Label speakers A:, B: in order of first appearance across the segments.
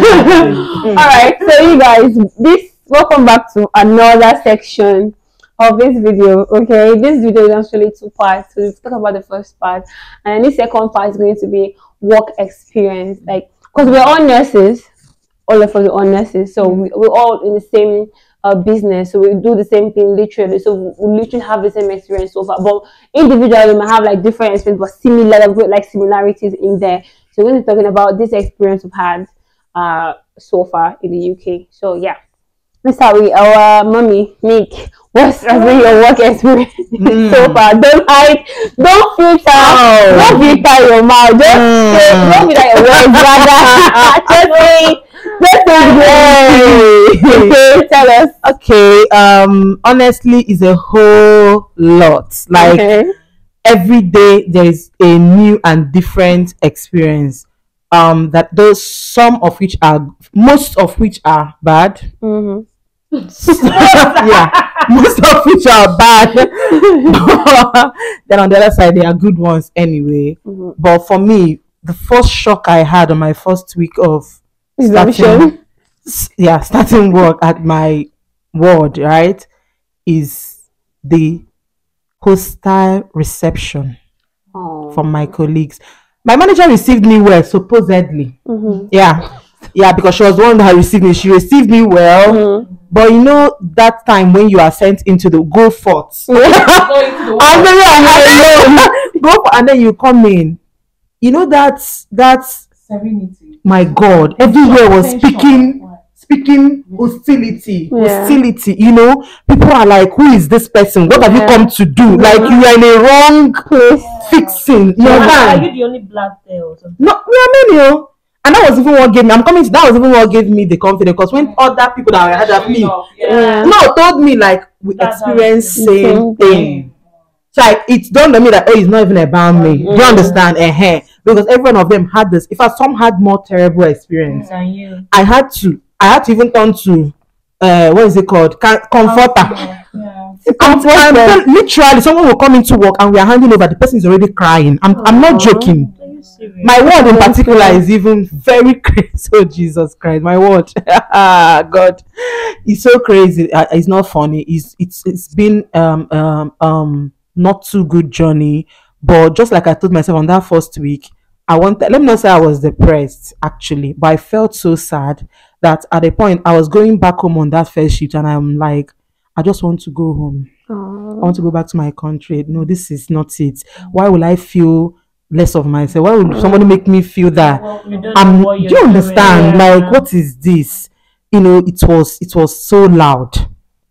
A: All right, so you guys, this welcome back to another section of this video. Okay, this video is actually two parts. So let's talk about the first part, and the second part is going to be work experience. Like, because we're all nurses, all of us are all nurses, so we, we're all in the same uh, business, so we do the same thing literally. So we literally have the same experience so far, but individually we might have like different experience, but similar, like similarities in there. So we're going to be talking about this experience we've had uh, so far in the UK. So yeah, let's start with our mommy, Nick. What's has been your work experience so far? Don't hide, don't filter,
B: Oh.
A: don't filter your mouth. Just say, don't filter your words, rather. just say, just say, okay, tell us.
B: okay um honestly it's a whole lot like
A: okay.
B: every day there is a new and different experience um that those some of which are most of which are bad
A: Mm-hmm.
B: yeah most of which are bad then on the other side there are good ones anyway
A: Mhm.
B: but for me the first shock i had on my first week of
A: Exemption.
B: s- yeah starting work at my ward right is the hostile reception
A: Oh.
B: from my colleagues my manager received me well supposedly.
A: Mm-hmm.
B: yeah. Yeah because she was the one that received me. She received me well.
A: Mm-hmm.
B: but you know that time when you are sent into the go forth? And then, yeah, and go for, and then you come in. You know that's that's
C: Serenity.
B: my god everywhere was
C: Tension.
B: speaking speaking hostility
A: Yeah.
B: hostility you know? People are like who is this person? What have you come to do? Like you are in a wrong
A: Place.
B: fixing. You
C: Are, are you the only black there or something?
B: no we are many oh and that was even what gave me i'm coming to that was even what gave me the confidence. Because when other people that were ahead of me
A: Yeah.
B: no told me like we
C: That's how
B: experienced
A: it is.
B: same
A: Same
B: thing. so like it dawned on me that oh it's not even about me. Do you
A: Mm.
B: understand? Uh because every one of them had this. In fact some had more terrible experience.
C: Than you.
B: I had to I had to even turn to uh what is it called Ca- comforter.
C: Yeah.
B: I'm, I'm literally someone will come into work and we are handing over the person is already crying. I'm I'm not joking.
C: Are you serious?
B: My word in particular is even very crazy. Oh Jesus Christ, my word, God, it's so crazy. Uh, it's not funny. It's it's it's been um um um not too good journey. But just like I told myself on that first week, I wanted. Let me not say I was depressed actually, but I felt so sad that at a point I was going back home on that first shift, and I'm like, I just want to go home. I
A: Oh.
B: want to go back to my country. No, this is not it. Why will I feel less of myself? Why would somebody make me feel that
C: Well, you don't
B: I'm do
C: you're
B: understand?
C: doing.
B: Like what is this? You know, it was it was so loud.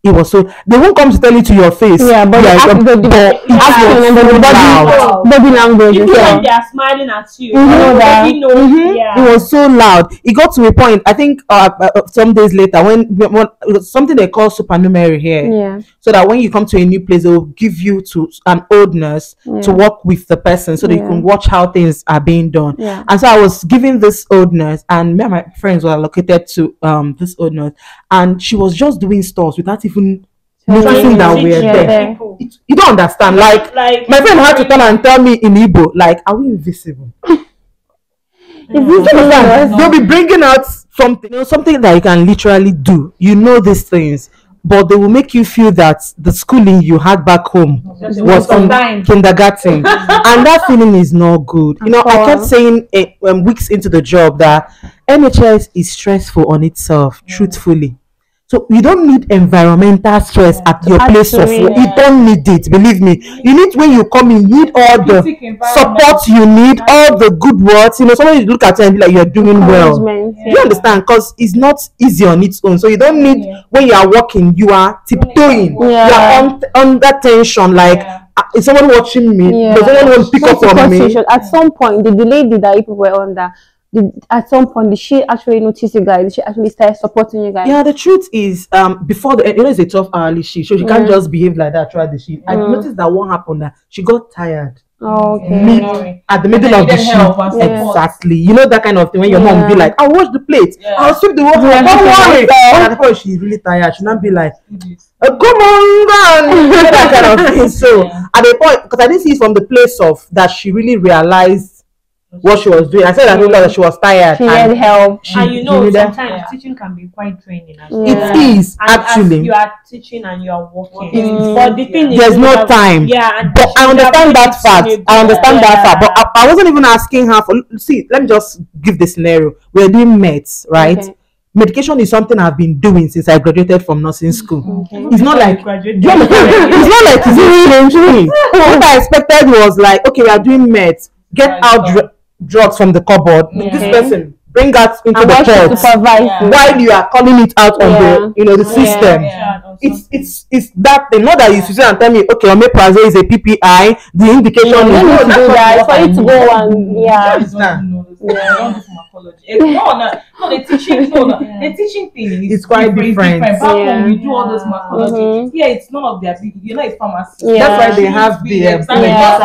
B: It was so they won't come to tell you to your face.
A: Yeah, but
B: yeah,
A: you have to
B: but
A: do the
B: it
C: Yeah.
B: was
A: and
B: so
A: the
B: loud.
A: body, body language.
C: Even
A: is
C: when they are smiling at you,
A: Mhm.
C: you already know.
B: Mhm.
C: Yeah.
B: It was so loud. It got to a point. I think uh, uh, uh, some days later, when, when something they call supernumerary here,
A: Yeah.
B: so that when you come to a new place, they will give you to an old nurse to work with the person, so that you can watch how things are being done.
A: Yeah.
B: And so I was giving this old nurse, and me and my friends were allocated to um this old nurse, and she was just doing stores without even noticing that we're there. It- you don't understand, like.
C: like
B: My friend had to come and tell me in Igbo, like, are we invisible?
A: Is this
B: So
A: the
B: that
A: worst?
B: they'll be bringing out something, you know, something that you can literally do. You know these things, but they will make you feel that the schooling you had back home was in
C: time.
B: kindergarten, and that feeling is not good. You know, I kept saying eh, um, weeks into the job that NHS is stressful on itself. Truthfully. So you don't need environmental stress at your place of work. You don't need it. Believe me. You need when you come in, you need all the support you need, all the good words. You know, somebody look at you and be like, "You're doing well." Do you understand? Because it's not easy on its own. So you don't need
C: Yeah.
B: when you are working, you are tiptoeing.
A: Yeah.
B: You are on, under tension. Like,
C: Yeah.
B: ah, is someone watching me?
A: Yeah.
B: Does anyone want to pick up on me?
A: At some point, the, the lady that people were under, did, at some point, did she actually notice you guys? Did she actually start supporting you guys?
B: Yeah, the truth is, um, before the you know it's a tough hourly shift, so she can't just behave like that throughout the shift. I
A: Mm.
B: noticed that what happened that she got tired
A: Oh, okay.
B: mid at the middle of the
C: needed help
B: shift.
A: Yeah.
B: Exactly. You know that kind of thing when your mom be like, I'll wash the plate,
C: Yeah.
B: I'll sweep the water,
A: Yeah.
B: don't worry. And at the point she's really tired, she'll not be like, uh, come on, man. That kind of thing. So
C: Yeah.
B: at the point, because I didn't see it from the place of that she really realized what she was doing. I said I told her that she was tired.
A: She
B: and
A: had help.
B: she-
C: and you know, sometimes
D: Yeah.
C: teaching can be quite draining. As
A: Yeah.
B: it is
C: And
B: actually.
C: as you are teaching and you are working,
A: Mm.
C: but the thing is,
B: There's
C: you
B: no
C: have-
B: time.
C: Yeah,
B: But I understand that
C: really
B: fact. I understand that
C: yeah.
B: fact. But I, I wasn't even asking her for. See, let me just give the scenario. We're doing meds, right?
A: Okay.
B: Medication is something I've been doing since I graduated from nursing school.
A: Okay.
B: It's not like
C: graduate.
B: Do you understand? it's not like it's a strange thing. What I expected was like, okay, we are doing meds. Get
D: Right,
B: out
D: yeah.
B: dr- drugs from the cupboard. This
A: Okay.
B: person bring that into
A: And
B: the pot
A: supervise
D: Yeah.
A: you.
B: while you are calling it out on
A: Yeah.
B: the you know the
A: Yeah.
B: system.
D: Yeah.
B: It's it's it's that thing. Not that you sit and tell me, okay, omeprazole is a PPI. The indication
A: You
B: is no, that's
A: do that. For you to go and yeah. Yeah.
D: Pharmacology. Eh, No, no, no. The teaching, no, no. The teaching thing is
B: It's quite different.
D: Back
A: Yeah.
D: home, we do all this
C: Yeah.
D: pharmacology.
A: Mhm.
D: Yeah, it's none of their big. You know, it's pharmacy.
A: Yeah.
B: That's why they have the
D: Exactly.
A: Yeah.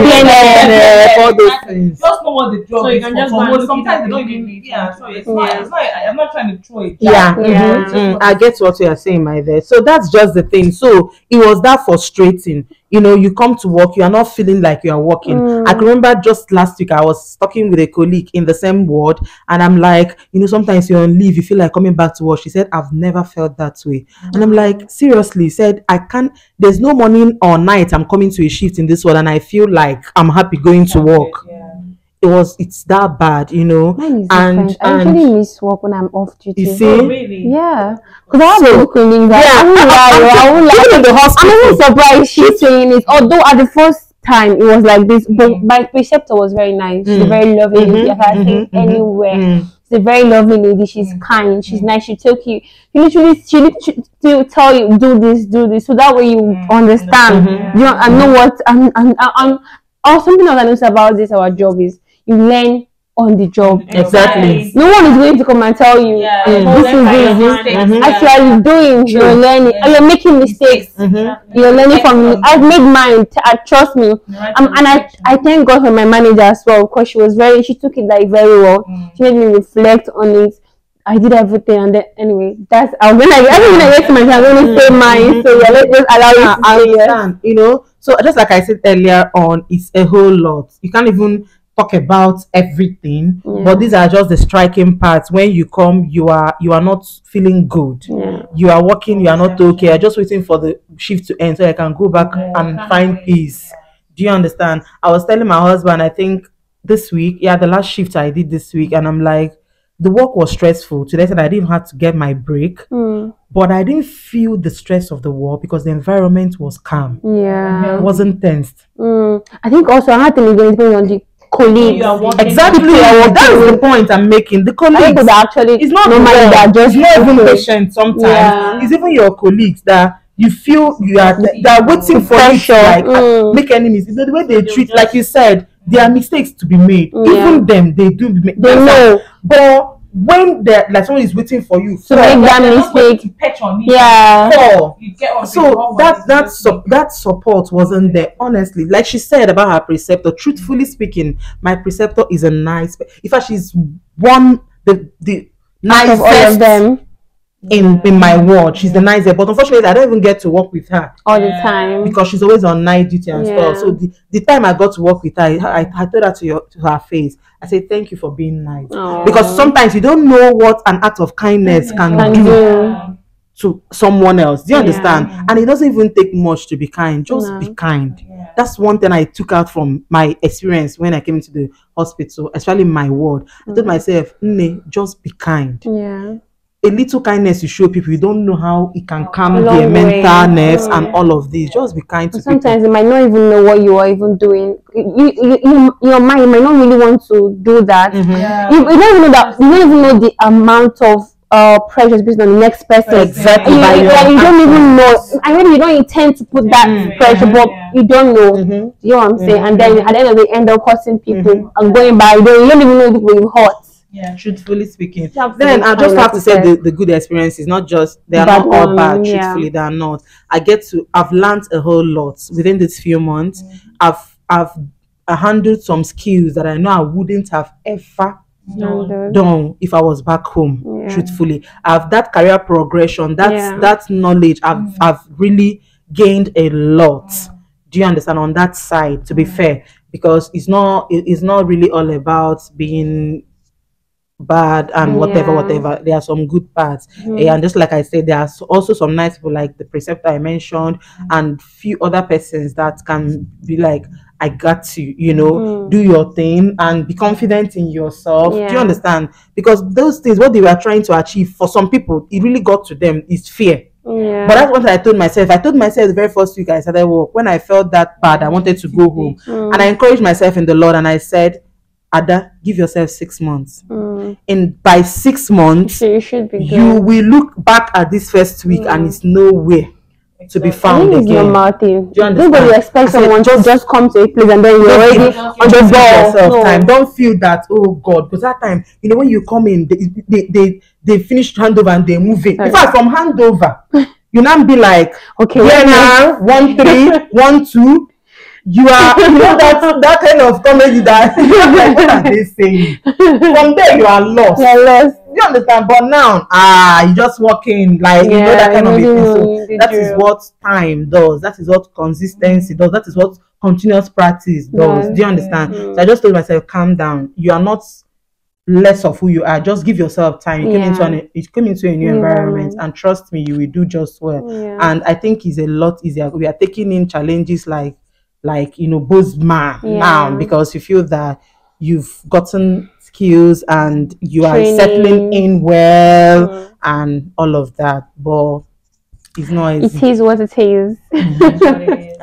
B: BNF, all those things.
D: Just know what the drug
C: So you
D: is
C: can
D: for.
C: just
D: For Sometimes they don't even. Yeah, so it's not.
A: Yeah.
D: It's not. I'm not trying to throw it.
B: Yeah.
A: Yeah.
B: I get what you are saying, my there. So that's just the thing. So it was that frustrating. You know, you come to work, you are not feeling like you are working.
A: Mm.
B: I can remember just last week I was talking with a colleague in the same ward, and I'm like, you know, sometimes you're on leave, you feel like coming back to work. She said, I've never felt that way. And I'm like, seriously, said I can't there's no morning or night I'm coming to a shift in this world, and I feel like I'm happy going to work.
D: Yeah.
B: It was it's that bad, you know.
A: Mine is
B: And-
A: different. I
B: and-
A: usually miss work when I'm off duty.
B: You see?
C: Oh, really?
A: Yeah, because I have
B: So-
A: so, colleagues.
B: Yeah,
A: I won't lie. I won't lie.
B: Even in the
A: I'm
B: hospital.
A: even surprised she's saying it. Although at the first time it was like this, but
D: Mm.
A: my preceptor was very nice. She's a
B: Mm.
A: very lovely lady. I
B: Mhm,
A: can
B: mhm,
A: think
B: mhm,
A: anywhere.
B: Mm.
A: She's a very lovely lady. She's
D: Mm.
A: kind. She's
D: Mm.
A: nice. She took you. She literally, she literally tell you do this, do this, so that way you
D: Mm.
A: understand.
B: Mhm.
A: You know, I know what. And and and or something else I noticed about this our job is you learn on the job.
B: Exactly.
A: No one is going to come and tell you.
D: Yeah.
A: "Mm. This is this.
B: Mhm.
A: As you are doing,
B: True.
A: you're learning.
D: Yeah.
A: You're making mistakes.
B: Mhm.
A: You're learning from me. I've made mine. t- uh, trust me. Um, and I, I thank God for my manager as well because she was very, she took it like very well.
D: Mm.
A: She made me reflect on it. I did everything, and then anyway, that's I'm gonna everything I get to myself. I'm gonna say mine. So yeah, let's just allow
B: Yeah,
A: you
B: I
A: to say yes.
B: understand. You know, so just like I said earlier on, it's a whole lot. You can't even talk about everything,
A: Yeah.
B: but these are just the striking parts. When you come, you are you are not feeling good.
A: Yeah.
B: You are working, you are not okay. You're just waiting for the shift to end so I can go back
D: Yeah.
B: and find peace. Do you understand? I was telling my husband, I think this week, yeah, the last shift I did this week, and I'm like, the work was stressful. Today, I said I didn't have to get my break,
A: Mm,
B: but I didn't feel the stress of the work because the environment was calm.
A: yeah.
B: It wasn't tensed.
A: Mm. I think also another thing again depends on the colleagues.
B: Exactly. That's the point I'm making. The colleagues.
A: that actually
B: It's not
A: normally they are just
B: it's not even patient sometimes.
A: Yeah.
B: It's even your colleagues that you feel you are they are waiting for you to like
A: Mm.
B: make enemies. You know, the way they treat, like you said, there are mistakes to be made.
A: Yeah.
B: Even them, they do make
A: They know.
B: But when they like someone is waiting for you,
A: To
B: so
A: make that
D: They're not going
A: mistake.
D: to patch on me.
A: Yeah.
B: fall.
D: You get on
B: so
D: people,
B: that
D: what
B: that
D: is
B: su- that support wasn't there honestly like she said about her preceptor truthfully speaking my preceptor is a nice in fact she's one the the
A: Out of all of them
B: in in my ward she's the nicest but unfortunately i don't even get to work with her
A: all the time.
B: because she's always on night duty and
A: Yeah.
B: stuff so the, the time i got to work with her i, I, I told her to, your, to her face i said thank you for being nice
A: Aw.
B: because sometimes you don't know what an act of kindness can,
A: Can
B: do
A: do.
B: to someone else do you
A: Yeah.
B: understand and it doesn't even take much to be kind just
A: No.
B: be kind
D: Yeah.
B: that's one thing I took out from my experience when I came into the hospital, especially my ward. I told
A: Mm.
B: myself, Nne, just be kind.
A: Yeah.
B: A little kindness you show people, you don't know how it can calm
A: A
B: their
A: long
B: mental
A: way.
B: nerves and all of this. Just be kind to people.
A: Sometimes they might not even know what you are even doing. You, you, you, your mind might not really want to do that.
B: Mhm.
D: Yeah.
A: You, you don't even know that. You don't even know the amount of uh pressure based on the next person.
B: Exactly.
A: You, you, like, you don't even know. I mean, you don't intend to put that
D: Mhm.
A: pressure, but
D: Yeah.
A: you don't know.
B: Mhm.
A: You know what I'm saying? And then at the end of the end up hurting people
B: Mhm.
A: and going by. You don't, you don't even know people you hurt.
D: Yeah.
B: Truthfully speaking, then I just have to say the, the good experiences, not just they are not all bad.
A: yeah.
B: Truthfully, they are not. I get to. I've learned a whole lot within these few months. I've I've I handled some skills that I know I wouldn't have ever
D: No.
B: done if I was back home.
A: Yeah.
B: Truthfully, I've that career progression, that
A: Yeah.
B: that knowledge. I've
D: Mm.
B: I've really gained a lot. Do you understand on that side? To be fair, because it's not it's not really all about being bad and whatever
A: Yeah.
B: whatever there are some good parts. Eh, and just like i said there are also some nice people like the preceptor i mentioned and few other persons that can be like i got you you know
A: Mm.
B: do your thing and be confident in yourself do you understand because those things what they were trying to achieve for some people it really got to them is fear
A: Yeah.
B: but that's what I told myself. I told myself the very first week I started work when I felt that bad, I wanted to go home.
A: Mm.
B: And I encouraged myself in the Lord and I said, Ada, give yourself six months.
A: Mm.
B: And by six months,
A: So you should be good.
B: you will look back at this first week and mm. it's nowhere to be
A: I
B: found
A: think
B: again.
A: normal thing.
B: Do you understand?
A: Nobody expects someone to
B: just-
A: just come to a place and then you're already on the ball. No.
B: time. Don't feel that oh God, because that time, you know, when you come in, they they they, they finish handover and they move in. In fact, from handover, you now be like,
A: Okay.
B: yeah, now one three, one two. You are, you know that that kind of comedy that like, what are they saying? From there, you are lost.
A: You're lost.
B: You understand? But now, ah, you just walk in like you know that kind of thing. So that is what time does. That is what consistency does. That is what continuous practice does.
A: Yeah.
B: Do you understand?
A: Mm.
B: So I just told myself, calm down. You are not less of who you are. Just give yourself time. You came into
A: Yeah.
B: an you came into a new environment, and trust me, you will do just well.
A: Yeah.
B: And I think it's a lot easier. We are taking in challenges like like you know Bozman
A: Yeah.
B: now because you feel that you've gotten skills and you are settling in well
A: Mm.
B: and all of that. But it's not
A: It
B: easy.
A: is what it is.
C: That's what it is.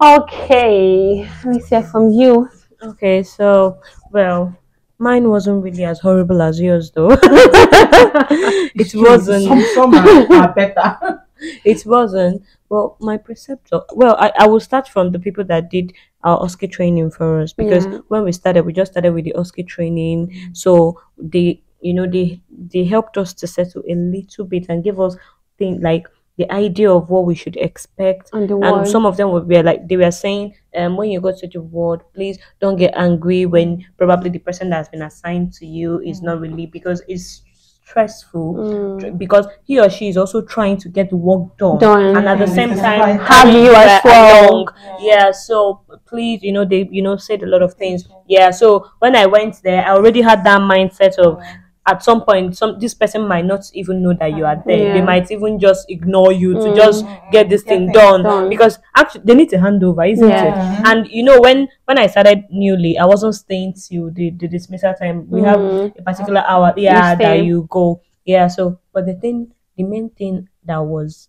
A: okay. Let me hear from you.
C: Okay, so well, mine wasn't really as horrible as yours though. it wasn't.
B: some are, are better.
C: It wasn't. Well, my preceptor. Well, I, I will start from the people that did our OSCE training for us because
A: Yeah.
C: when we started, we just started with the OSCE training. So they, you know, they they helped us to settle a little bit and give us things like the idea of what we should expect
A: the
C: and some of them were, be like they were saying um when you go to the ward please don't get angry when probably the person that has been assigned to you is not really because it's stressful
A: Mm.
C: because he or she is also trying to get the work done,
A: Done.
C: and at the same time
A: Have you as well.
C: along. yeah so please you know they you know said a lot of things yeah so when i went there i already had that mindset of at some point some this person might not even know that you are there they might even just ignore you to
A: Mm.
C: just get this thing done,
A: done.
C: because actually they need to hand over isn't
A: Yeah.
C: it and you know when when i started newly i wasn't staying till the, the dismissal time we have
A: Mm.
C: a particular hour yeah that you go yeah so but the thing the main thing that was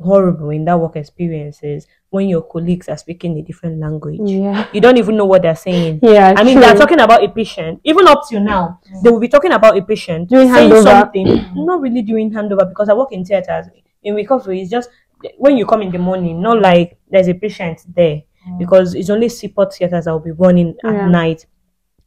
C: horrible in that work experience is when your colleagues are speaking a different language
A: Yeah.
C: you don't even know what they're saying
A: Yeah.
C: I mean,
A: true.
C: they're talking about a patient. Even up till now, mm. they will be talking about a patient
A: Doing
C: saying
A: handover.
C: something. Not really doing handover because I work in theaters. In recovery, it's just when you come in the morning, not like there's a patient there mm. because it's only support theaters that will be running
A: Yeah.
C: at night.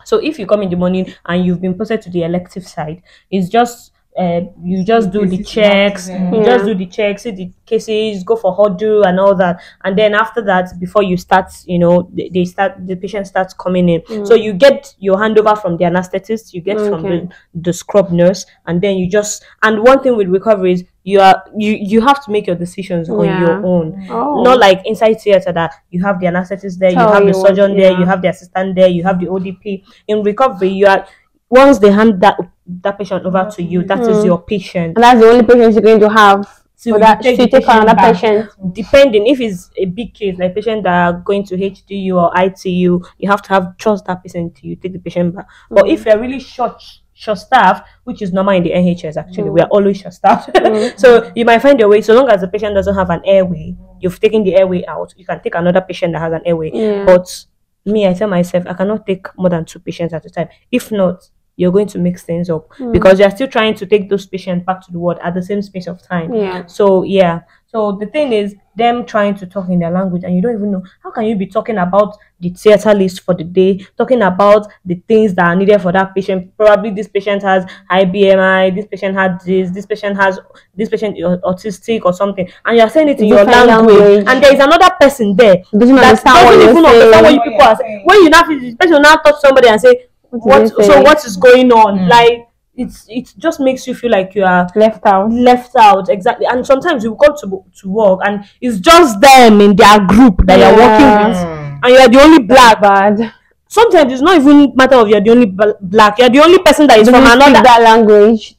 C: So if you come in the morning and you've been posted to the elective side, it's just uh, you just do the
D: cases you have to
C: checks,
D: do.
C: you just do the checks, see the cases, go for huddle and all that, and then after that, before you start, you know, they, they start the patient starts coming in. So you get your handover from the anesthetist, you get from the, the scrub nurse, and then you just and one thing with recovery is you are you you have to make your decisions on
A: Yeah.
C: your own
A: Oh.
C: not like inside theater that you have the anesthetist there,
A: Tell
C: you have
A: you
C: the
A: what-
C: surgeon there, you have the assistant there, you have the ODP. In recovery, you are once they hand that that patient over mm-hmm. to you, that is
A: Mm.
C: your patient.
A: And that's the only patient you're going to have.
C: So
A: that, you take another
C: patient. Depending if it's a big case, like patient that are going to HDU or ITU, you have to have trust that patient you take the patient back. But mm-hmm. if you're really short short staff, which is normal in the NHS actually, we are always short staffed. so you might find a way. So long as the patient doesn't have an airway, you've taken the airway out. You can take another patient that has an airway.
A: Yeah.
C: But me, I tell myself I cannot take more than two patients at a time. If not, you're going to mix things up hmm. because you're still trying to take those patients back to the ward at the same space of time.
A: Yeah.
C: So yeah. So the thing is them trying to talk in their language and you don't even know how can you be talking about the theater list for the day, talking about the things that are needed for that patient. Probably this patient has high BMI, this patient had this, this patient has this patient is autistic or something, and you're saying it in your language,
A: language.
C: and there is another person there
A: Doesn't
C: that
A: understand what
C: doesn't
A: you're
C: even understand what
A: saying.
C: you people are saying. When you now the person now touch somebody and say,
A: What
C: "What?
A: is
C: So what is going on?" Mm. Like it's it just makes you feel like you are
A: Left out.
C: left out exactly and sometimes you go to to work and it's just them in their group that you're working with and you're the only black
A: bad.
C: sometimes it's not even matter of you're the only black you're the only person that is
A: Don't
C: from another
A: that language.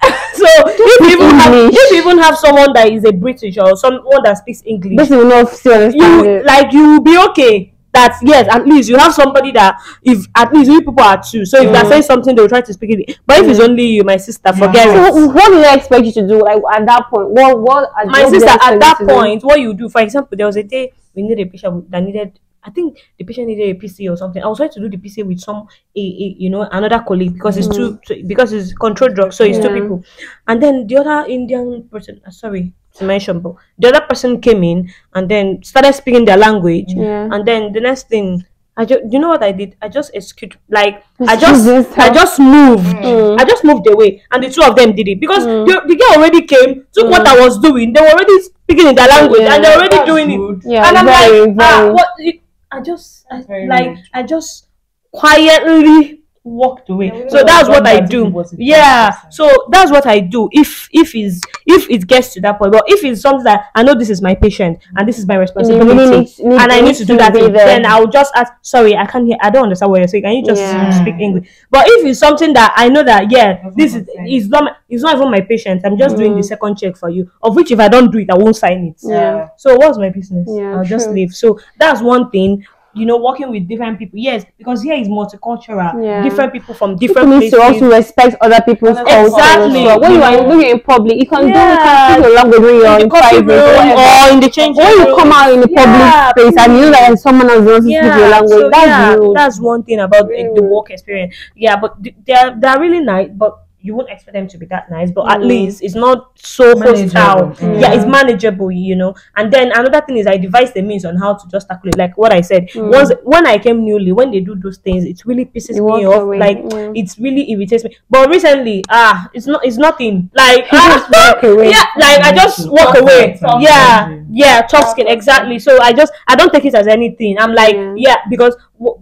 C: so if you even have if you even have someone that is a british or someone that speaks english
A: This will not still understand
C: you like you will be okay that yes at least you have somebody that if at least you people are two so if they're mm. saying something they'll try to speak it but if it's mm. only you my sister forget
A: So
C: it
A: what, what do they expect you to do? Like at that point, what what?
C: my
A: what do they
C: sister at that
A: to do?
C: point what you do for example there was a day we needed a patient that needed I think the patient needed a PC or something. I was trying to do the PC with some, a, a you know, another colleague because it's mm. two, two- because it's controlled drug, so it's two people. And then the other Indian person, uh, sorry to mention, but the other person came in and then started speaking their language.
A: Yeah.
C: And then the next thing, I just, you know what I did? I just execute, like I just,
A: yourself.
C: I just moved.
A: Mm.
C: I just moved away, and the two of them did it because the, the girl already came, took what I was doing. They were already speaking in their language,
A: Yeah.
C: and they're already doing
D: good.
C: it.
A: Yeah,
C: and I'm
A: very,
C: like, ah, what? It, I just, I, like,
D: rude.
C: I just quietly walked away.
D: Yeah,
C: so that's what I do.
D: it was a
C: Yeah. So that's what I do. If if is if it gets to that point, but if it's something that I know this is my patient and this is my responsibility,
A: really need- need-
C: and I need to do that, thing, then I'll just ask. Sorry, I can't hear. I don't understand what you're saying. Can you just
A: Yeah.
C: speak English? But if it's something that I know that yeah, this is it's not it's not even my patient. I'm just doing the
A: Mm.
C: second check for you. Of which if I don't do it, I won't sign it.
A: Yeah.
C: So what's my business?
A: Yeah,
C: I'll just leave. So that's one thing. You know, working with different people. Yes, because here is multicultural.
A: Yeah.
C: Different people from
A: People
C: different
A: to
C: places.
A: also respect other people's culture.
C: Exactly.
A: When you are when you're in public, you can do you
C: Yeah.
A: can speak your language when you're
C: in
A: in private.
C: room or in the change
A: When you come out in the public
C: Yeah,
A: space and you know that someone else wants to speak your language,
C: so
A: that's
C: yeah, that's one thing about the, the work experience. Yeah, but th- they're they're really nice, but you won't expect them to be that nice. But at
A: Mm.
C: least it's not so
D: Manageable.
C: hostile.
D: Mm.
C: Yeah, it's manageable, you know. And then another thing is I devised the means on how to just tackle it. Like what I said, once when I came newly, when they do those things, it really pisses
A: You
C: me off.
A: away,
C: Like
A: yeah.
C: it's really irritates me. But recently, ah, it's not it's nothing. Like ah,
A: walk away.
C: yeah, like I just walk
D: Tough
C: away.
D: skin, tough
C: Yeah, yeah, tough skin exactly. So I just I don't take it as anything. I'm like
A: Yeah.
C: yeah, because w-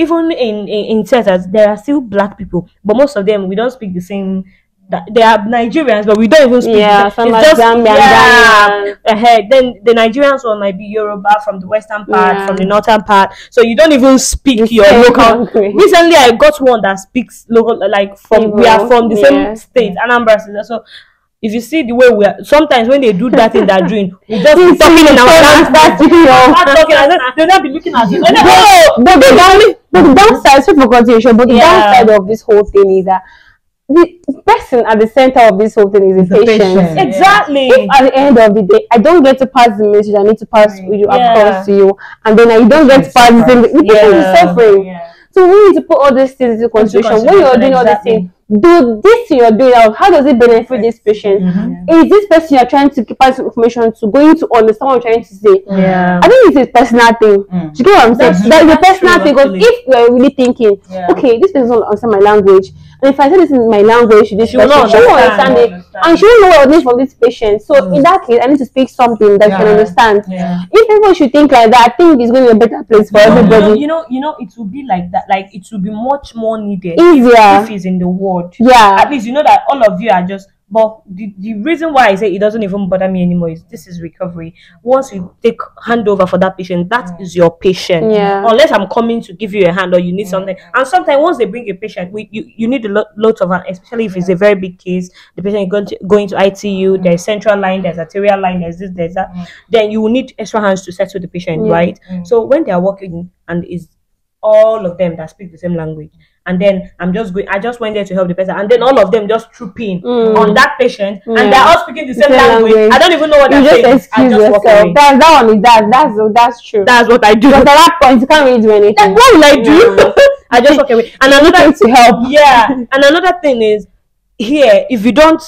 C: even in, in in theaters there are still black people, but most of them we don't speak the same. That they are Nigerians, but we don't even speak.
A: Yeah,
C: the,
A: some are
C: just
A: Zambian,
C: yeah. ahead. Uh-huh, then the Nigerians one might be Yoruba from the western part,
A: Yeah.
C: from the northern part. So you don't even speak
A: You
C: your local.
A: language.
C: Recently, I got one that speaks local, like from we are from the
A: yeah.
C: same state, Anambra. So if you see the way we are, sometimes when they do that thing they're doing, we just be talking in our
A: Start
C: language.
A: speaking your-
C: Start talking, and then they'll not be looking at you.
A: No, but the down, but the downside, sorry for continuation, but the
C: Yeah.
A: downside of this whole thing is that the person at the center of this whole thing is the
D: The
A: patient.
D: patient.
C: Exactly.
A: If at the end of the day, I don't get to pass the message I need to pass
D: Right.
A: with you
C: Yeah.
A: across to you, and then I don't get to pass the thing, the patient is suffering.
D: Yeah.
A: So we need to put all these things into consideration. When you're doing all these
C: exactly.
A: things, do this thing you're doing now, how does it benefit this patient?
D: Mhm.
A: Is this person you're trying to pass information to going to understand what you're trying to say?
C: Yeah.
A: I think it's a personal thing.
D: Mm.
A: Do you get what I'm saying?
C: That's
A: That's
C: true,
A: a personal
C: true,
A: thing because
C: actually.
A: if we're really thinking,
D: Yeah.
A: okay, this person doesn't understand my language, and if I say this in my language to this
C: She will
A: person,
C: not
A: she won't
C: understand.
A: understand it,
D: Understand.
A: and she won't know what I need from this patient. So in that case, I need to speak something that she can understand.
D: Yeah.
A: If people should think like that, I think it's going to be a better place for
C: You know,
A: everybody.
C: you know, you know, it will be like that. Like it will be much more needed
A: Easier.
C: if he's in the ward.
A: Yeah.
C: At least you know that all of you are just. But the, the reason why I say it doesn't even bother me anymore is this is recovery. Once you take handover for that patient, that is your patient.
A: Yeah.
C: Unless I'm coming to give you a hand or you need something. And sometimes once they bring a patient, we you, you need a lot, lot of hand, especially if it's a very big case. The patient is going to going to ITU. There's central line. There's arterial line. There's this. There's that. Then you will need extra hands to settle the patient,
A: Yeah.
C: right? So when they are working and is all of them that speak the same language. And then I'm just going I just went there to help the person and then all of them just trooping
A: Mm.
C: on that patient
A: Yeah.
C: and they're all speaking the same language.
A: language.
C: I don't even know what
A: You
C: they're
A: just
C: saying. I
A: excuse
C: just walk
A: yourself. That, that one is that. That's that's true.
C: That's what I do.
A: Because at that point, you can't really do anything.
C: Like, what will I do?
A: Yeah.
C: I just walk away. And another
A: to help.
C: yeah, and another thing is here if you don't,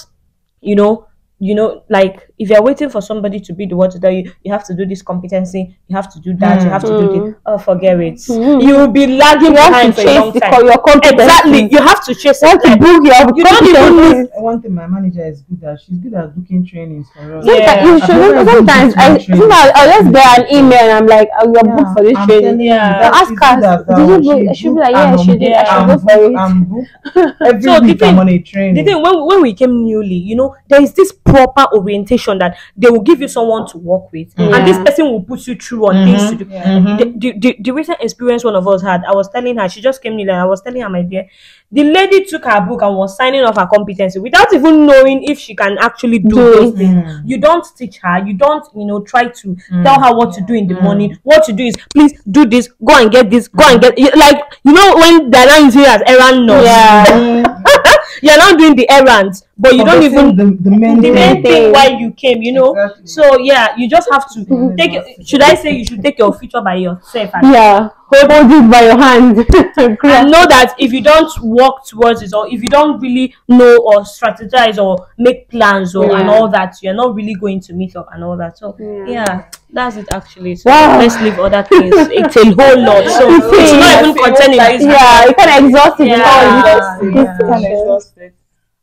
C: you know, you know, like if you're waiting for somebody to be the one to tell you, you have to do this competency, you have to do that, you have to do this. Oh, forget it.
A: Mm.
C: You will be lagging
A: You
C: behind for a long time.
A: your competencies.
C: Exactly, you have to chase
A: You have to
C: Like,
A: book your
C: You don't even
A: competencies.
D: One thing my manager is good at, she's good at booking trainings for us.
C: Yeah.
A: Sometimes, you
D: I've
A: should,
D: never been
A: sometimes,
D: to
A: I,
D: training.
A: sometimes I'll just get an email and I'm like, oh, you're booked for this
D: I'm
A: training.
D: telling you,
C: Yeah.
D: that
A: Ask her,
D: good at that
A: did you book-
D: She
A: I should be like, yeah, she
D: I'm
A: did.
C: I
A: should
D: I'm
A: go for
D: booked-
A: it.
D: I'm booked. Every
C: So
D: week I'm on a training.
C: the thing when when we came newly, you know, there is this proper orientation that they will give you someone to work with, and this person will put you through on things mm-hmm. to do. The, mm-hmm. the, the, the recent experience one of us had, I was telling her, she just came in and I was telling her, my dear, the lady took her book and was signing off her competency without even knowing if she can actually do,
A: Do
C: those things. Mm. You don't teach her, you don't, you know, try to mm. tell her what to do in the mm. morning. What to do is, please do this, go and get this, go and get, like, you know, when they're not using as errand nurse,
A: Yeah.
C: you're not doing the errands, but you don't even
B: the, the main
C: the
B: thing.
C: main thing
A: thing.
C: why you came, you know.
D: Exactly.
C: So yeah, you just have to take. it- Should I say you should take your future by yourself and,
A: Yeah. Hold it by your hand.
C: and know that if you don't work towards it or if you don't really know or strategize or make plans or and all that, you're not really going to meet up and all that. So
A: Yeah.
C: yeah, that's it actually. So
A: Wow.
C: let's leave other things. It's a whole lot. So
A: It
C: it's not even containing this.
A: yeah, you can exhaust it.
C: Yeah.
A: Yeah.
D: Yeah.
A: This
D: Yeah.
A: session.
E: exhausted.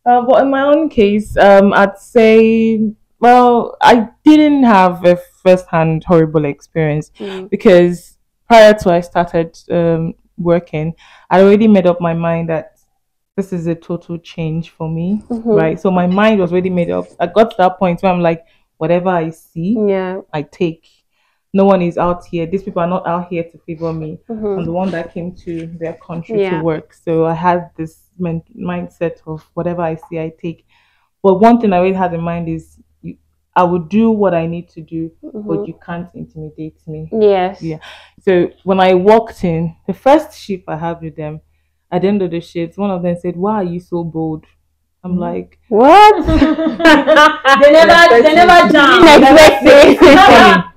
E: Uh, but in my own case, um, I'd say, well, I didn't have a first-hand horrible experience
A: Mm.
E: because prior to I started um, working, I already made up my mind that this is a total change for me,
A: Mhm.
E: right? So my mind was already made up. I got to that point where I'm like, whatever I see,
A: Yeah.
E: I take. No one is out here. These people are not out here to favor me.
A: Mhm.
E: I'm the one that came to their country
A: Yeah.
E: to work. So I had this men- mindset of whatever I see, I take. But one thing I always had in mind is you, I will do what I need to do, but you can't intimidate me.
A: Yes.
E: Yeah. So when I walked in, the first shift I had with them, at the end of the shift, one of them said, Why are you so bold? I'm like,
A: What?
C: they never, they never jam.
A: Next day.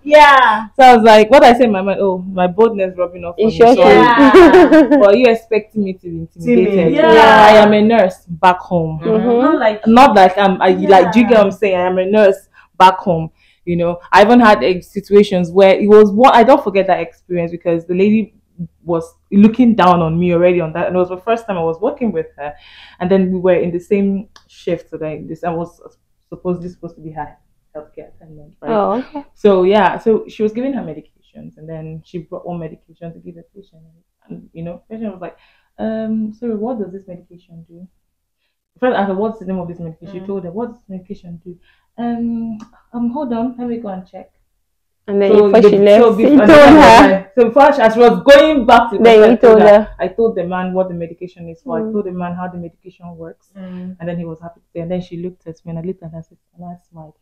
C: yeah.
E: so I was like, what I say in my mind, oh, my boldness rubbing off on me.
A: sure.
C: Yeah.
E: But are you expecting me to be intimidated?
C: Yeah.
E: I am a nurse back home.
A: Mhm.
C: Not like
E: Not like I'm, I, like, do you get what I'm saying? I am a nurse back home. You know, I even had uh, situations where it was what I don't forget that experience because the lady was looking down on me already on that, and it was the first time I was working with her, and then we were in the same shift. So like this, I was supposedly supposed to be her healthcare attendant, right?
A: Oh, okay.
E: So yeah, so she was giving her medications, and then she brought one medication to give the patient, and you know, patient was like, "Um, sorry, what does this medication do?" First, asked her, "What's the name of this medication?" She told her, "What does this medication do?" Um, um, hold on, let me go and check.
A: And then
E: So
A: before
E: the-
A: she left,
E: be-
A: you
E: and
A: told
E: was
A: her.
E: So before she, as she was going back to the
A: Then
E: person,
A: you
E: I told
A: told
E: her,
A: her.
E: I told the man what the medication is for.
A: Mm.
E: I told the man how the medication works, and then he was happy. And then she looked at me, and I looked at her and I said, and I smiled.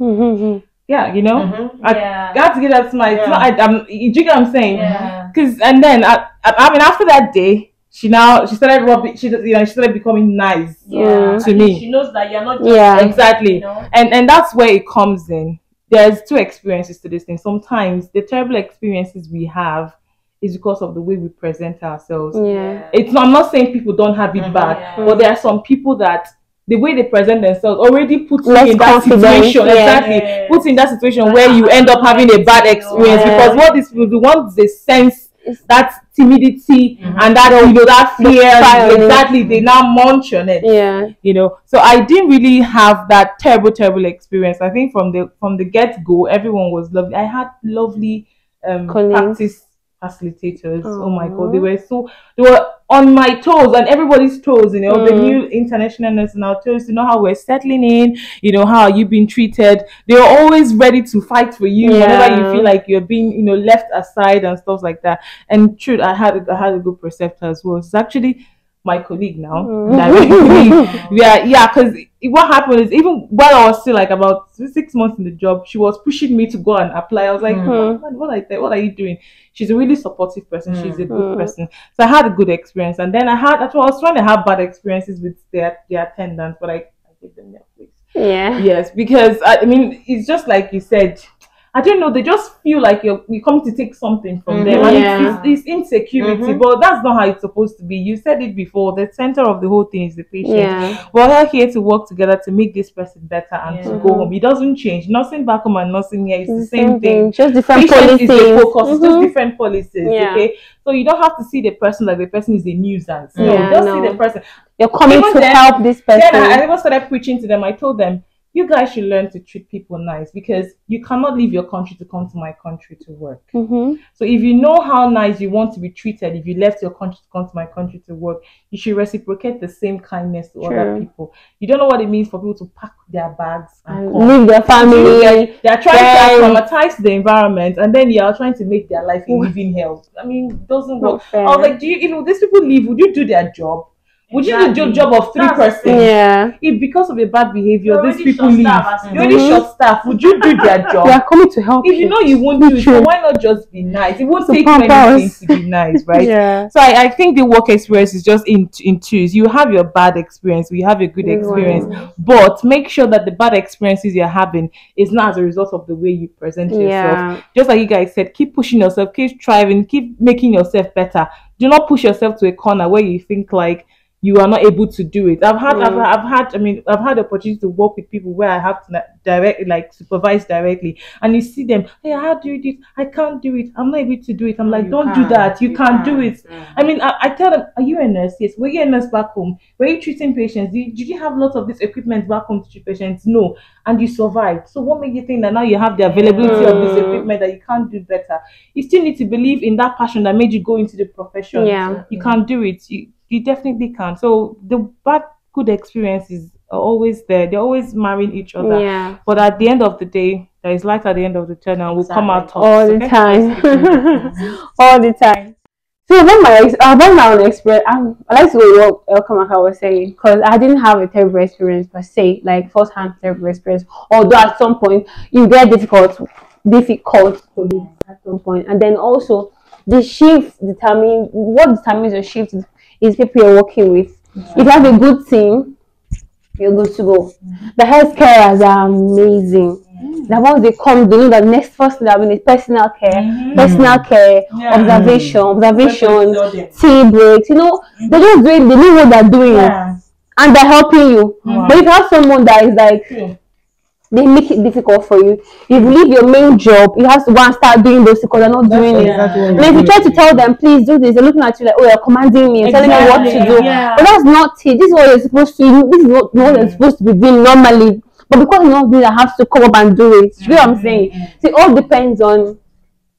A: Mhm.
E: Yeah, you know,
C: Mm-hmm.
E: I
C: Yeah.
E: got to get that smile. It's
D: Yeah.
E: not, I, I'm, you get what I'm saying?
C: Yeah.
E: Because and then I, I, I mean, after that day, she now she started rubbing. She you know she started becoming nice
C: Yeah.
E: to me.
C: She knows that you're not just
A: Yeah.
E: Exactly.
C: you know.
E: and and that's where it comes in there's two experiences to this thing sometimes the terrible experiences we have is because of the way we present ourselves
A: Yeah.
E: it's i'm not saying people don't have it
D: Mhm.
E: bad
C: Yeah.
E: but there are some people that the way they present themselves already puts you in that situation
A: yeah.
E: exactly
C: Yeah.
E: puts in that situation where you end up having a bad experience
A: Yeah.
E: because what these people do once they sense
A: It's-
E: that timidity
D: Mhm.
E: and that you know that
A: The
E: fear
A: fire
E: exactly they now munch on it
A: Yeah.
E: you know so i didn't really have that terrible terrible experience i think from the from the get-go everyone was lovely i had lovely um
A: Colleagues.
E: practice facilitators oh my god they were so they were on my toes and everybody's toes you know the
A: Mm.
E: new international nurse on our toes you know how we're settling in you know how you've been treated. They're always ready to fight for you whenever you feel like you're being you know left aside and stuff like that. And truth i had i had a good preceptor as well. It's actually my colleague now
A: Mm.
E: yeah yeah because what happened is even while i was still like about six months in the job she was pushing me to go and apply i was like
A: Mm.
E: what, what, are, what are you doing she's a really supportive person she's a good
A: Mm.
E: person so i had a good experience and then i had why i was trying to have bad experiences with their their attendants but i, I gave them their place
A: Yeah.
E: yes because I, I mean it's just like you said I don't know. They just feel like you're we come to take something from them,
A: Mhm.
E: and
A: Yeah.
E: it's, it's, insecurity. But that's not how it's supposed to be. You said it before. The center of the whole thing is the patient.
A: Yeah.
E: We're all here to work together to make this person better and to go home. It doesn't change. Nothing back home and nothing here. It's the
A: It's
E: same thing.
A: Just different
E: Patient is
A: policies.
E: the focus. It's just different policies.
A: Yeah.
E: Okay, so you don't have to see the person like the person is a nuisance. No,
A: Yeah,
E: just
A: no.
E: see the person.
A: You're coming
E: Even
A: to
E: then-
A: help this person.
E: Then I, I even started preaching to them. I told them, you guys should learn to treat people nice because you cannot leave your country to come to my country to work.
A: Mm-hmm.
E: So if you know how nice you want to be treated, if you left your country to come to my country to work, you should reciprocate the same kindness to other people. You don't know what it means for people to pack their bags and,
A: And leave their family.
E: They are trying to traumatize the environment, and then you are trying to make their life a living hell. I mean, it doesn't work. I was like, do you, you know, these people leave? Would you do their job? Would you do the job of three
D: That's the
E: persons?
A: Yeah.
E: If because of a bad behavior,
D: You're
E: these people leave,
D: staff as
E: you're already
A: Mhm.
E: short staff. Would you do their job?
A: They are coming to help you.
E: if you know you won't do it,
A: True.
E: so why not just be nice? It won't
A: So
E: take many things to be nice, right?
A: Yeah.
E: So I, I think the work experience is just in in twos. You have your bad experience, we have a good
A: Good
E: experience,
A: one.
E: but make sure that the bad experiences you're having is not as a result of the way you present yourself.
A: Yeah.
E: Just like you guys said, keep pushing yourself, keep striving, keep making yourself better. Do not push yourself to a corner where you think like you are not able to do it. I've had, I've,
A: Mm.
E: I've had, I mean, I've had the opportunity to work with people where I have to direct, like supervise directly, and you see them, hey, how do you do it? I can't do it. I'm not able to do it. I'm like,
D: You
E: don't do
D: can't.
E: that. You,
D: You
E: can't, do
D: can't.
E: it.
D: Mm.
E: I mean, I, I tell them, are you a nurse? Yes. Were you a nurse back home? Were you treating patients? Did, did you have lots of this equipment back home to treat patients? No. And you survived. So what made you think that now you have the availability of this
A: Mm.
E: equipment that you can't do better? You still need to believe in that passion that made you go into the profession.
A: Yeah.
E: You can't do it. You, you definitely can. So the bad, good experiences are always there. They're always marrying each other.
A: Yeah.
E: But at the end of the day, there is light at the end of the tunnel. We'll come out.
A: All the
E: okay?
A: time. All the time. So about my ex- about my own experience, um, I like to go what Elkamaka was saying because I didn't have a terrible experience per se, like first hand terrible experience. Although at some point you get difficult, difficult colleagues at some point, and then also the shift determine what determines your shift is, people you're working with. If you have a good team, you're good to go. The health carers are amazing. The ones they come, they know that next first thing is personal care, mm-hmm. personal care,
D: Yeah.
A: observation, mm-hmm. observation,
D: Tell
A: tea breaks. You know, mm-hmm. they're just doing. They know what they're doing,
D: Yeah.
A: and they're helping you.
D: Mhm.
A: But if you have someone that is like. They make it difficult for you. If you leave your main job, you have to go and start doing those because they're not doing it.
D: exactly
A: And if you try to tell them, please do this, they're looking at you like, oh, you're commanding me, telling me what to do.
D: yeah.
A: But that's not it. This is what you're supposed to do. This is what, what you're supposed to be doing normally. But because you're not doing it, I have to come up and do it. You know what I'm saying? See, it all depends on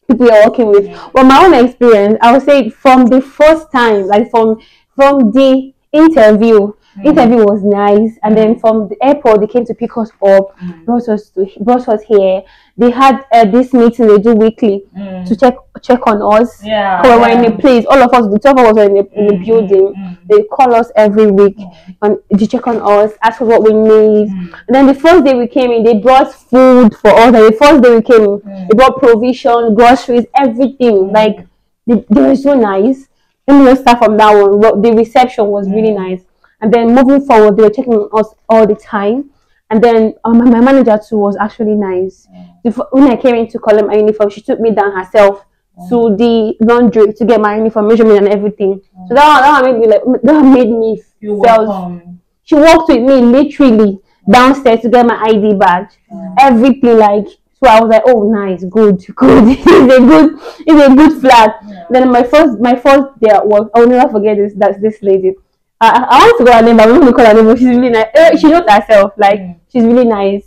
A: people you're working with. But my own experience, I would say from the first time, like from from the interview, interview was nice, and then from the airport they came to pick us up, brought us to brought us here. They had uh, this meeting they do weekly to check check on us.
D: Yeah.
A: We were in a place, all of us, the twelve of us were in a, in a
D: Mm,
A: building.
D: mm, mm.
A: They call us every week and to check on us, ask us what we need.
D: Mm.
A: And then the first day we came in, they brought food for us. And the first day we came in, they brought provision, groceries, everything. Like they, they were so nice. Let me just start from that one. The reception was really nice. And then moving forward, they were checking us all the time. And then um, my, my manager too was actually nice. Mm. Before, when I came in to collect my uniform, she took me down herself mm. to the laundry to get my uniform measurement and everything. Mm. So that that made me like that made me
D: You welcome.
A: she walked with me literally downstairs to get my ID badge. Everything like so I was like, oh nice, good, good. it's a good it's a good flat. Then my first my first day at work, I will never forget this that's this lady. I, I want to call her name, but I'm not gonna call her name, but she's really nice. Eh, She knows herself, like she's really nice.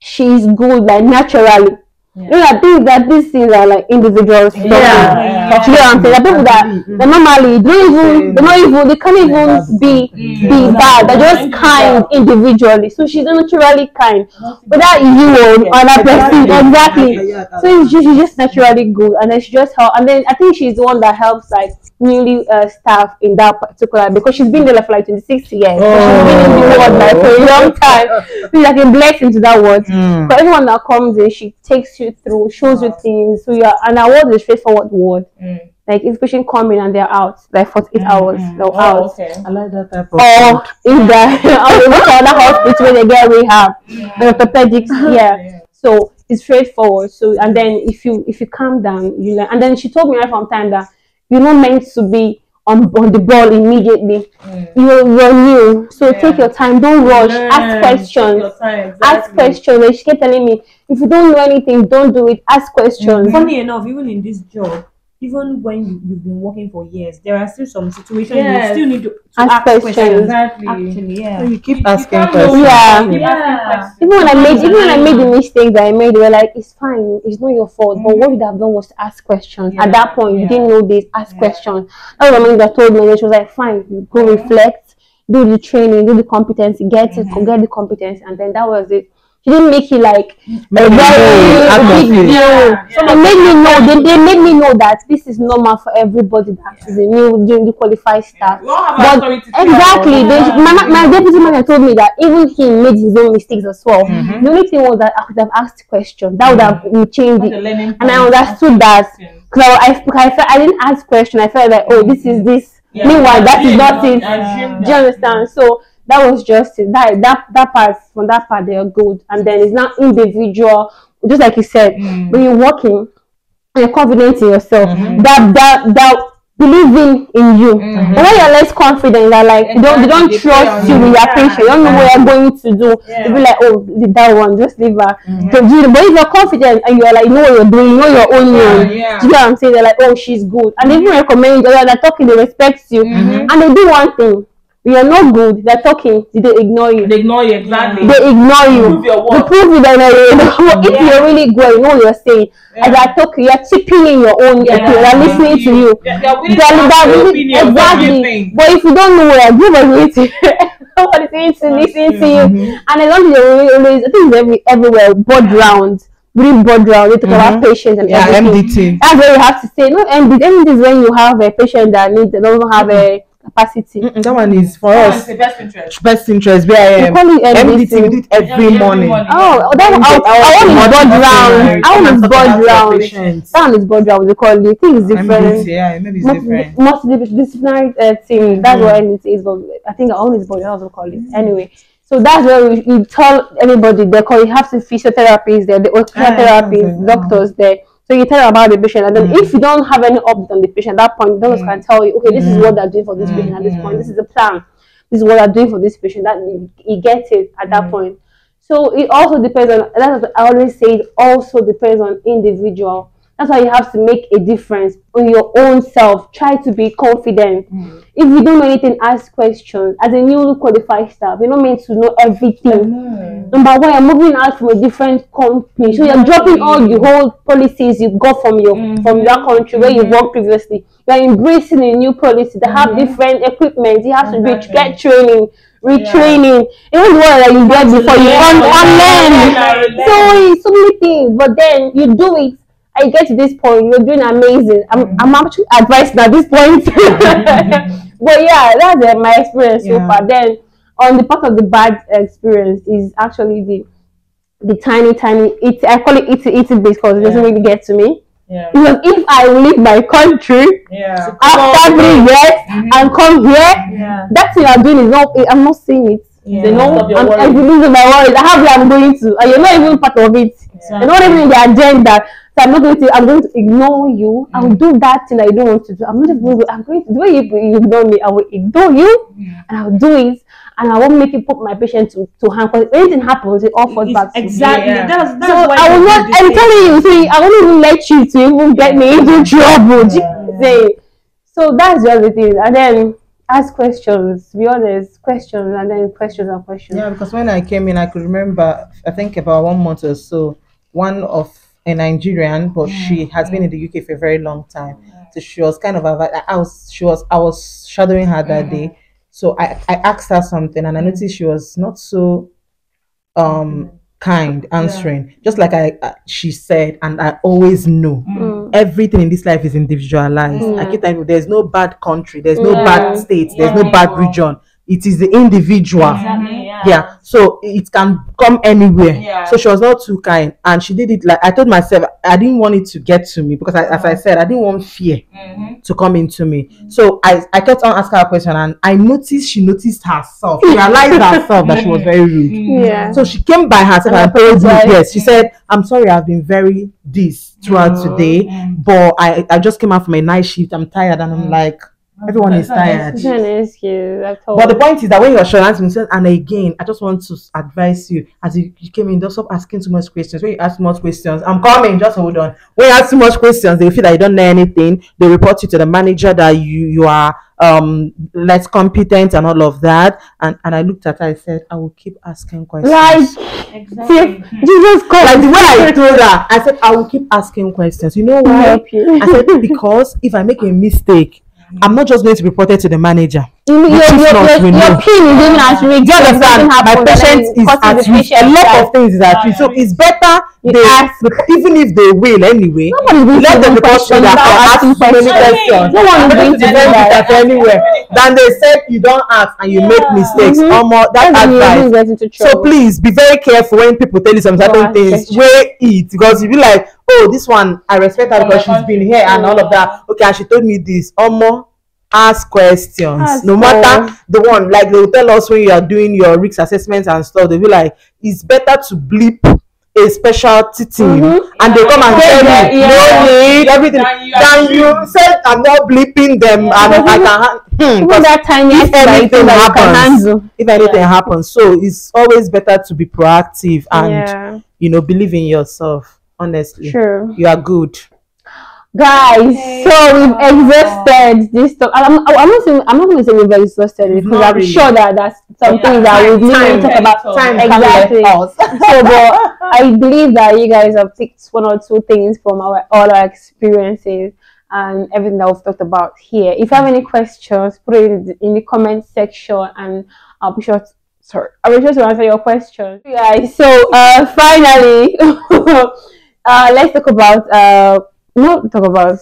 A: She's good, like naturally. You know, I think that these things are like individuals.
D: Yeah, yeah.
A: You know what I'm saying? Are people that they normally don't even they not even they can't even be be bad. They're just kind individually. So she's naturally kind. Without you or other person, exactly. So she's just naturally good, and then she just help. And then I think she's the one that helps like newly uh, staff in that particular because she's been there for like 26 years. So she's been in the world like for a long time. She's like a blessing to that word. But everyone that comes in, she takes you through, shows you things. So yeah, and our word is a straightforward word. Mm. Like if patient come in and they're out, like 48 mm-hmm. hours, they're
D: Oh,
A: out.
D: okay.
B: I like that type of.
A: Or if they're or they to another hospital where they get rehab, the orthopedics, yeah. So it's straightforward. So and then if you if you calm down, you learn. And then she told me right from time that you're not meant to be on, on the ball immediately. Mm. You're, you're new, so take your time. Don't rush. Ask questions.
D: Your
A: Ask questions. Like she kept telling me, if you don't know anything, don't do it. Ask questions. Mm.
C: Funny enough, even in this job, even when you, you've been working for years, there are still some situations
D: Yes.
C: you still need to, to
A: Ask
C: ask,
A: questions.
C: questions.
D: Exactly.
C: Actually, yeah.
B: you keep
D: You
B: asking
D: can't
B: questions.
A: Yeah.
D: Keep asking
C: Yeah.
D: questions.
A: Even when I made even when I made the mistake that I made, they were like, "It's fine, it's not your fault." But mm-hmm. what you'd have done was to ask questions. At that point, you didn't know this. Ask
D: Yeah.
A: questions. That's what my manager told me. And she was like, "Fine, you go mm-hmm. reflect, do the training, do the competency, get it, mm-hmm. get the competence, and then that was it." She didn't make it like a very big deal.
D: Yeah,
A: So
D: yeah.
A: they made me know. They, they made me know that this is normal for everybody that is a new, newly qualified staff.
D: We all
A: But
D: story to tell.
A: exactly, they, my, my deputy manager told me that even he made his own mistakes as well.
D: Mm-hmm.
A: The only thing was that I could have asked questions. That would have mm, changed it. And I understood that
D: Questions.
A: because I, I, I, felt, I didn't ask question. I felt like, oh, this is this.
D: Yeah.
A: Meanwhile, that is
D: Assume
A: not
D: that-
A: it. Do you understand? So that was just it. That that that part from that part they are good, and then it's not individual. Just like you said,
D: Mm.
A: when you're working and you're confident in yourself,
D: Mm-hmm.
A: that that that believing in you.
D: Mhm.
A: But when you're less confident, that like don't, they don't
D: they
A: trust you with your patient. You don't know what you're going to do.
D: Yeah.
A: They'll be like, oh, that one, just leave her.
D: Mhm.
A: So, you know, but if you're confident and you're like, you know what you're doing, you know your own
D: Yeah,
A: lane.
D: yeah.
A: Do you know what I'm saying? They're like, oh, she's good, and they even recommend you. They're talking, they respect you,
D: Mhm.
A: and they do one thing. When you're not good, they're talking, Did they ignore you.
D: They ignore you exactly.
A: They ignore you.
D: Prove your
A: They
D: worth.
A: prove it that you. If
D: Yeah.
A: you're really good, you know what you're saying. As
D: Yeah.
A: I talk, you're chipping in your own.
D: Yeah.
A: opinion. They're listening to you.
D: They're, they're willing
A: They're-
D: to
A: they're really- exactly. But if you don't know where nobody's going to nobody's going to listen to you. Mm-hmm. And I don't they really always I think it's every everywhere board round. During board round, they talk about mm-hmm. patients and
B: yeah
A: everything.
B: mdt
A: That's where you have to say no MD. MD is when you have a patient that needs doesn't have mm-hmm. a capacity.
B: Mm-mm, that one is for
D: it's
B: us
D: the best interest.
B: best interest
A: We
B: BIM
A: call it um,
B: mdt we
A: MDT.
B: do it every
D: Every
B: morning
D: morning.
A: Oh, that one, I, I want is board round. I want is board round. That one is board round. They call it. I think different.
B: MDT, yeah, maybe it's different.
A: multidisciplinary uh, team. That's mm. what MDT is, but I think all is body. That's what we call it. Mm. Anyway, so that's where we, you tell anybody they call you have to physiotherapists there, the ah,
B: therapists,
A: doctors there. So you tell about the patient, and then mm. if you don't have any update on the patient at that point, the doctors can mm. tell you, okay, this is mm. what they're doing for this patient at this point. This is the plan. This is what they're doing for this patient. That you, you get it at that point. So it also depends on. That's what I always say. It also depends on individual. That's why you have to make a difference on your own self. Try to be confident. If you don't know anything, ask questions. As a newly qualified staff, you're not meant to know everything. Number one, you're moving out from a different company, so you're dropping all the whole policies you got from your from your country where you worked previously. You're embracing a new policy. They have different equipment. You have to get training, retraining. Even the one that you get before you un- unlearn. So so many things, but then you do it. I get to this point, you're doing amazing. I'm, I'm actually advising at this point. but yeah, that's uh, my experience so far. Then on the part of the bad experience is actually the the tiny, tiny. It I call it itty itty bit because it doesn't
D: Yeah.
A: really get to me.
D: Yeah.
A: Because if I leave my country
D: Yeah.
A: after three years and come here,
D: Yeah.
A: that thing I'm doing is not. I'm not seeing it.
C: Yeah.
A: They know I'm
D: worries.
A: exhibiting my worries. I have where I'm going to, and you're not even part of it. Yeah. You're not even in the agenda. So I'm not going to. I'm going to ignore you. I will mm. do that thing I don't want to do. I'm not even. Going to, I'm going to. The way you, you ignore me, I will ignore you, and I will do it, and I won't make it put my patient to to hand. Because if anything happens, it all falls
C: It's-
A: back to me.
C: exactly.
D: Yeah.
C: That's, that's
A: So
C: why
A: I will not. I'm telling you, see, I won't even let you to even get me into trouble. Do you? So that's just the thing. And then ask questions. Be honest, questions, and then questions and questions.
B: Yeah, because when I came in, I could remember, I think about one month or so, one of a Nigerian, but she has been in the UK for a very long time. So she was kind of, a- I was, she was, I was shadowing her that day. So I, I asked her something, and I noticed she was not so, um, kind answering. Just like I, uh, she said, and I always know
A: Mm.
B: everything in this life is individualized. I keep telling you, there's no bad country, there's no bad state, there's no bad region. It is the individual.
D: Exactly, yeah.
B: Yeah, so it can come anywhere.
D: Yeah.
B: So she was not too kind, and she did it like I told myself I didn't want it to get to me because, I, as I mm-hmm. said, I didn't want fear
D: Mhm.
B: to come into me. Mm-hmm. So I, I kept on asking her a question, and I noticed she noticed herself, she realized herself that she was very rude. Mm-hmm.
A: Yeah.
B: So she came by herself and told me, yes, she said, I'm sorry, I've been very this throughout today, but I, I just came out from a night shift, I'm tired, and I'm like, Everyone is
D: That's not an
B: tired.
A: It's not an excuse.
B: But the point is that when you're sure answering, you said, and again, I just want to advise you as you, you came in, don't stop asking too much questions. When you ask too much questions, I'm coming, just hold on. When you ask too much questions, they feel that you don't know anything. They report you to the manager that you you are um less competent and all of that. And and I looked at her, I said, I will keep asking questions.
A: like,
D: Exactly.
A: Jesus Christ.
B: like the way I told her, I said, I will keep asking questions. You know why? I said, because if I make a mistake, I'm not just going to report it to the manager.
A: You know,
B: The
A: your, your, your, pin is even at risk.
B: Do you understand? My patient is at risk. A lot of things is at risk. So it's better they
A: ask.
B: even if they will anyway. Let them report you that ask
A: asking
B: so many
A: questions. No one is going to
B: them
A: that.
B: that anywhere. Than they said you don't ask and you make mistakes.
A: Mhm.
B: Omo, that
A: when you
B: advice. So please be very careful when people tell you some certain
A: ask
B: things. Weigh it because you be like, oh, this one I respect her because she's been here and all of that. Okay, and she told me this. Omo, ask questions.
A: Ask
B: no matter the one, like they will tell us when you are doing your risk assessments and stuff. They'll be like, it's better to bleep a specialty team
A: Mhm.
B: and they come and
A: Yeah,
B: tell
A: yeah,
B: you
A: yeah.
B: no need everything.
D: Than you
B: said I'm not bleeping them and I can hmm,
A: Even that tiny
B: if anything
A: that you can
B: happens, if anything happens so it's always better to be proactive and
A: yeah,
B: you know believe in yourself honestly.
A: True.
B: you are good
A: Guys, so we've exhausted this stuff. I'm, I'm not saying I'm not going to say we've exhausted because I'm
B: really.
A: sure that that's something
D: Yeah,
A: that we've
D: time
A: really talk about.
B: time
A: Exactly. so, but I believe that you guys have picked one or two things from our all our experiences and everything that we've talked about here. If you have any questions, put it in the, in the comment section, and I'll be sure. To, sorry, I'll be sure to answer your questions. Yeah. So, uh, finally, uh, let's talk about uh, not talk about.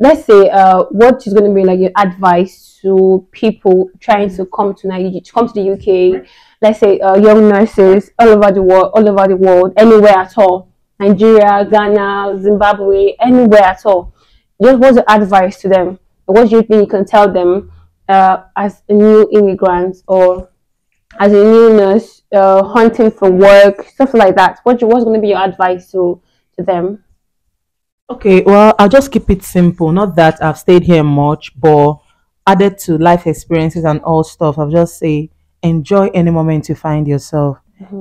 A: Let's say uh, what is going to be like your advice to people trying to come to Nigeria, to come to the UK let's say uh, young nurses all over the world, all over the world, anywhere at all, Nigeria, Ghana, Zimbabwe, anywhere at all. Just what's the advice to them? What do you think you can tell them uh, as a new immigrant or as a new nurse uh, hunting for work, stuff like that? What what's going to be your advice to to them?
B: Okay, well, I'll just keep it simple. Not that I've stayed here much, but added to life experiences and all stuff, I'll just say enjoy any moment you find yourself.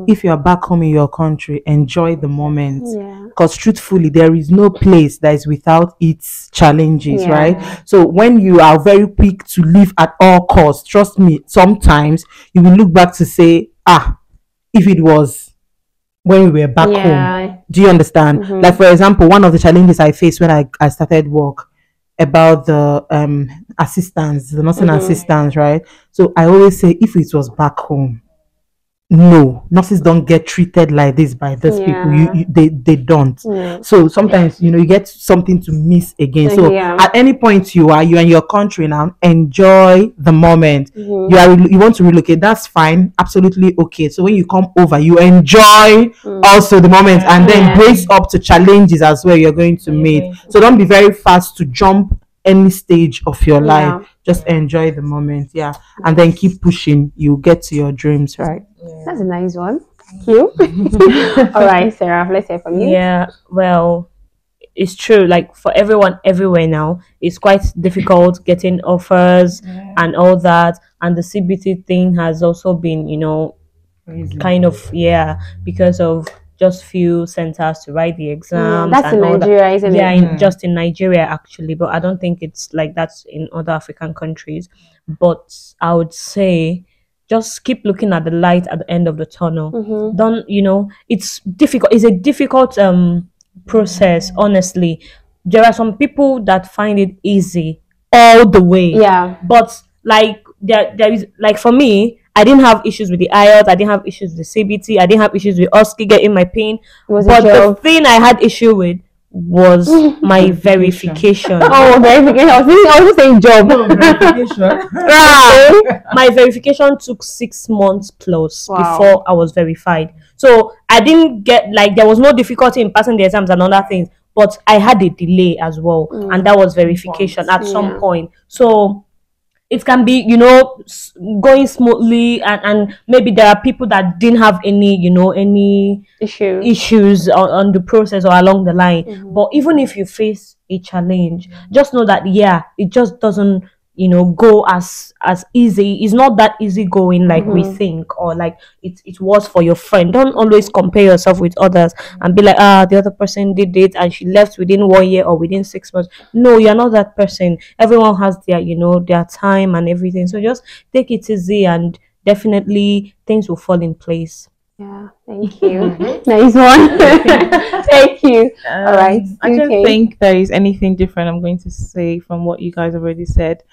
B: If you're back home in your country, enjoy the moment.
A: Yeah.
B: Because truthfully, there is no place that is without its challenges,
A: Yeah.
B: right? So when you are very quick to live at all costs, trust me, sometimes you will look back to say, ah, if it was when we were back home do you understand
A: Mhm.
B: like for example one of the challenges i faced when i, I started work about the um assistants the nursing
A: Mhm.
B: assistants right so i always say if it was back home no nurses don't get treated like this by these people. You, you they they don't.
A: Yeah.
B: so sometimes you know you get something to miss again. So
A: Yeah.
B: at any point you are you and your country now enjoy the moment.
A: Mhm.
B: you are you want to relocate that's fine absolutely okay. So when you come over you enjoy also the moment and then
A: Yeah.
B: brace up to challenges as well you're going to meet. So don't be very fast to jump any stage of your
A: Yeah.
B: life. Just enjoy the moment yeah. And then keep pushing. You get to your dreams right
A: That's a nice one. Thank you. All right, Sarah, let's hear from you.
C: Yeah, well, it's true. Like for everyone everywhere now, it's quite difficult getting offers and all that. And the CBT thing has also been, you know, kind of yeah, because of just few centers to write the exams.
A: Mm, that's in
C: all.
A: Nigeria, isn't
C: yeah,
A: it?
C: in, just in Nigeria actually, but I don't think it's like that's in other African countries. But I would say just keep looking at the light at the end of the tunnel.
A: Mhm.
C: Don't you know? It's difficult. It's a difficult um process. Honestly, there are some people that find it easy all the way.
A: Yeah.
C: But like there, there is like for me. I didn't have issues with the IELTS. I didn't have issues with the CBT. I didn't have issues with OSCE getting my.
A: It was
C: But the thing I had issue with was my verification.
A: Oh, verification. I was thinking, I was just saying job.
C: Ah, my verification took six months plus
A: Wow.
C: before I was verified. So I didn't get like there was no difficulty in passing the exams and other things, but I had a delay as well, and that was verification at
A: Yeah.
C: some point. So it can be you know going smoothly and and maybe there are people that didn't have any you know any
A: Issue.
C: issues on, on the process or along the line. Mm-hmm. But even if you face a challenge, just know that yeah, it just doesn't you know go as as easy it's not that easy going like we
A: Mhm.
C: think or like it, it was for your friend don't always compare yourself with others and be like ah the other person did it and she left within one year or within six months no you're not that person everyone has their you know their time and everything so just take it easy and definitely things will fall in place
A: Yeah, thank you. nice one. thank you. All right,
E: Um, I don't
A: okay.
E: think there is anything different I'm going to say from what you guys already said.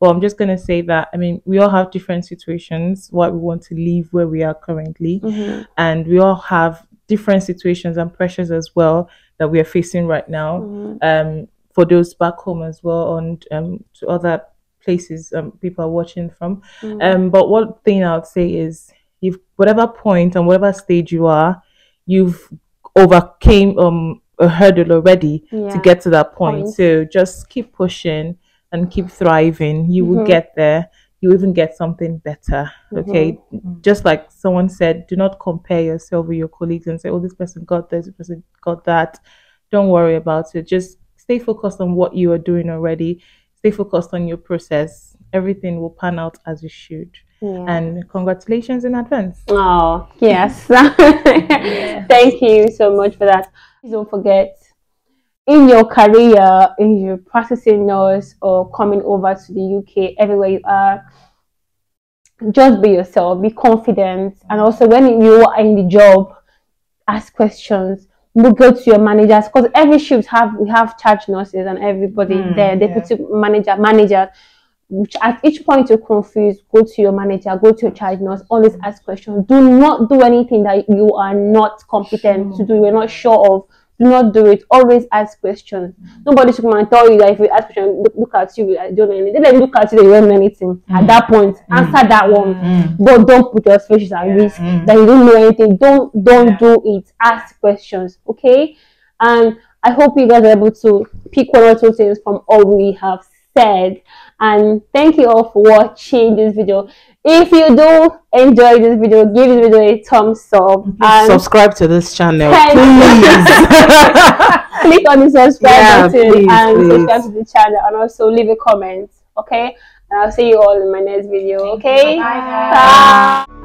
E: But I'm just going to say that, I mean, we all have different situations, why we want to leave where we are currently.
A: Mhm.
E: And we all have different situations and pressures as well that we are facing right now.
A: Mhm.
E: Um, for those back home as well, and um, to other places um, people are watching from.
A: Mhm.
E: Um, but one thing I would say is, if whatever point and whatever stage you are, you've overcame um a hurdle already to get to that point.
A: Point.
E: So just keep pushing and keep thriving. You will
A: Mhm.
E: get there. You even get something better. Okay. Just like someone said, do not compare yourself with your colleagues and say, oh, this person got this, this person got that. Don't worry about it. Just stay focused on what you are doing already. Stay focused on your process. Everything will pan out as it should.
A: Yeah.
E: And congratulations in advance.
A: Oh, yes. Thank you so much for that. Please don't forget, in your career, in your practicing nurse or coming over to the UK, everywhere you are, just be yourself, be confident. And also, when you are in the job, ask questions. Look go to your managers because every shift have we have charge nurses and everybody
E: Mm,
A: there, deputy manager, manager. Which at each point you're confused, go to your manager, go to your child nurse, always ask questions. Do not do anything that you are not competent to do, you're not sure of. Do not do it. Always ask questions. Nobody should come and tell you that if you ask questions, look, look at you, I don't know anything. Let them look at you, they don't know anything. At mm. that point, mm. answer that one. Mm. But don't put your speeches at risk that you don't know anything. Don't don't do it. Ask questions, okay? And I hope you guys are able to pick one or two things from all we have said. And thank you all for watching this video. If you do enjoy this video, give this video a thumbs up and
B: Subscribe to this channel, please.
A: click on the subscribe
B: Yeah,
A: button
B: please,
A: and
B: please.
A: subscribe to the channel and also leave a comment. Okay? And I'll see you all in my next video. Okay?
D: Bye, guys.
A: Bye.